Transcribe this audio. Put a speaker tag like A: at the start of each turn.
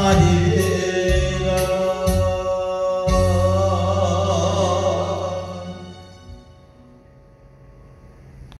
A: glória.